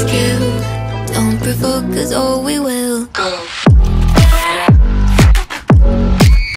skill Don't provoke us or we will. Go.